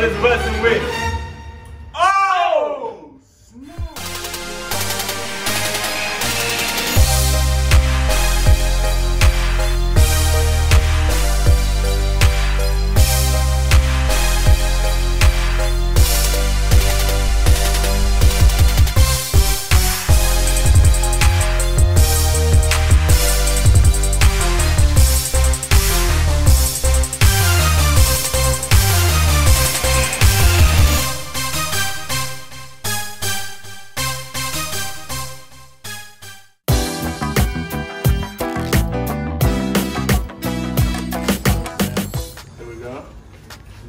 What is busting with?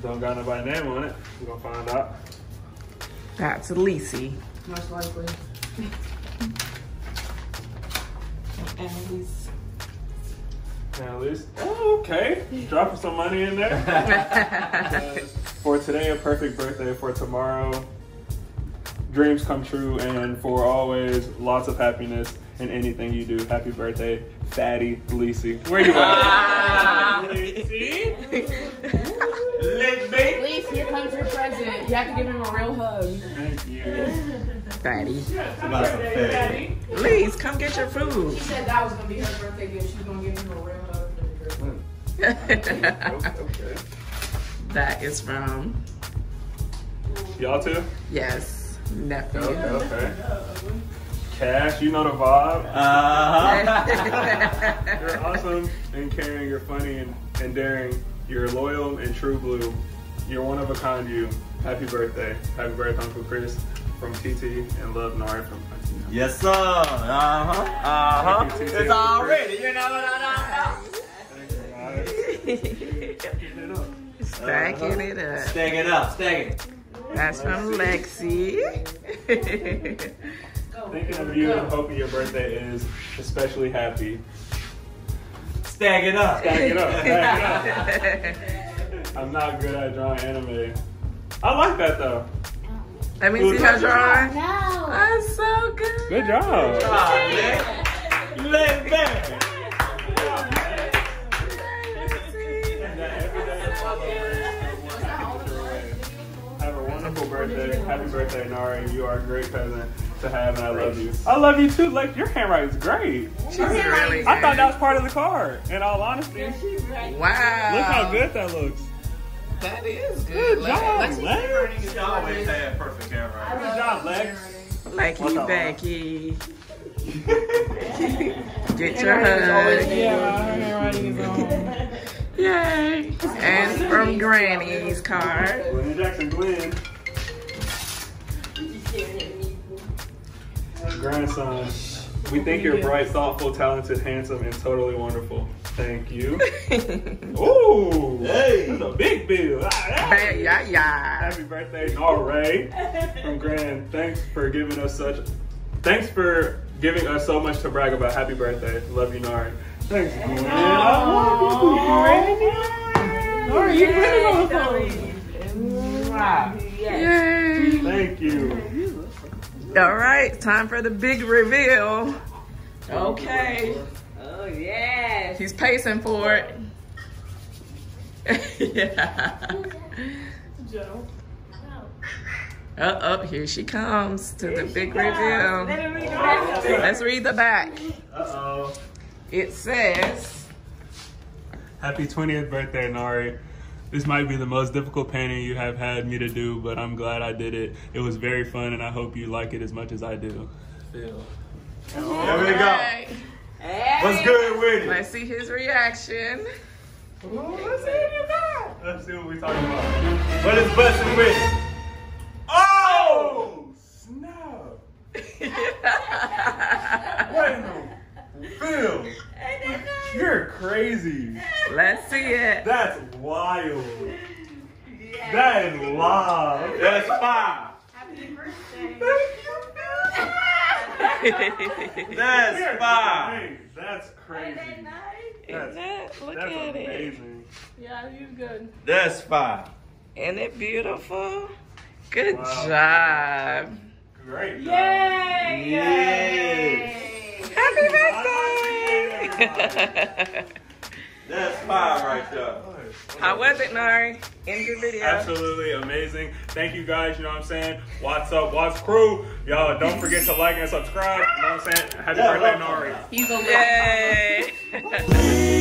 Don't got nobody's name on it. We're gonna find out. That's Liese. Most likely. and he's Now, at least, oh, okay. Dropping some money in there. Uh, for today, a perfect birthday. For tomorrow, dreams come true. And for always, lots of happiness in anything you do. Happy birthday, Fatty Liese. Where you at? Liese? Present. You have to give him a real hug. Thank you. Fatty. About some fatty. Please come get your food. She said that was gonna be her birthday gift. She's gonna give him a real hug for the birthday. Okay. that is from, Y'all too? yes, nephew. Okay, okay. Cash, you know the vibe. Uh-huh. You're awesome and caring. You're funny and, and daring. You're loyal and true blue. You're one of a kind. You. Happy birthday. Happy birthday, Uncle Chris from TT and love Nari from Auntie. yes, sir. Uh-huh. Uh-huh. Thank you, TT. It's already, you know what I Stacking it up. Stack it up, stack it. That's from Lexi. Thinking of you and hoping your birthday is especially happy. Stack it up. Stack it up. Stack it up. I'm not good at drawing anime. I like that though. Let me see her drawing. No. That's so good. Good job. Ah, man. You let it back. Have a wonderful birthday. Happy birthday, Nari. You are a great cousin to have, and I love you. I love you too. Like your handwriting is great. She's really good. I thought that was part of the card. In all honesty, Wow. look how good that looks. That is good. Good job, Lexi. Lex. She always had perfect camera. Good job, Lex. Becky, What's up, Becky. Get your hug. Yeah, her handwriting is on. Yay. And from Granny's card. Glenn Jackson, Glenn. Grandson, we think you're bright, thoughtful, talented, handsome, and totally wonderful. Thank you. Ooh, Hey. that's a big bill. Ah, yeah. Yeah, yeah. Happy birthday, Nore from Grand. Thanks for giving us such. Thanks for giving us so much to brag about. Happy birthday, love you, Nari. Thanks, Glenn. I love you, Nari. you really Yay. Thank you. All right, time for the big reveal. Okay. Oh, yes. He's pacing for it. yeah. Joe. Uh oh, here she comes to the big reveal. Let's read the back. Uh oh. It says, Happy 20th birthday, Nari. This might be the most difficult painting you have had me to do, but I'm glad I did it. It was very fun, and I hope you like it as much as I do. Phil. There we go. Alright, What's good with it? let's see his reaction. Let's see what you got. Let's see what we talking about. What is busting with? Oh! Snap! What in the Phil? You're crazy. Let's see it. That's wild. That is wild. That's fine. That's You're fine. great. That's fine. That's crazy. Isn't that? Look That's at it. amazing. Yeah, you good. That's fine. Isn't it beautiful? Good Wow. job. Great. job. Yeah. Happy birthday! That's fine right there. That is? How was it, Nari? In your video. Absolutely amazing. Thank you guys. You know what I'm saying? What's up, Watts Crew? Y'all don't forget to like and subscribe. You know what I'm saying? Happy birthday, Nari. He's a Yay.